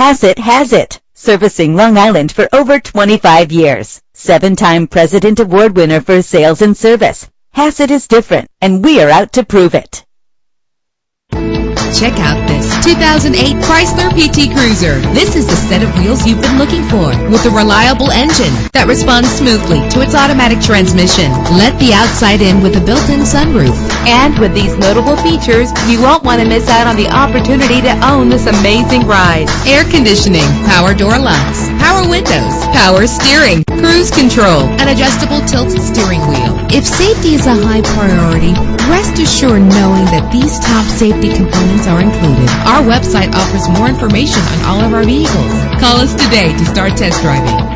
Hassett has it. Servicing Long Island for over 25 years. Seven-time President Award winner for sales and service. Hassett is different, and we are out to prove it. Check out this 2008 Chrysler PT Cruiser. This is the set of wheels you've been looking for with a reliable engine that responds smoothly to its automatic transmission. Let the outside in with a built-in sunroof. And with these notable features, you won't want to miss out on the opportunity to own this amazing ride. Air conditioning, power door locks, power windows, power steering, cruise control, an adjustable tilt steering wheel. If safety is a high priority, rest assured knowing that these top safety components are included. Our website offers more information on all of our vehicles. Call us today to start test driving.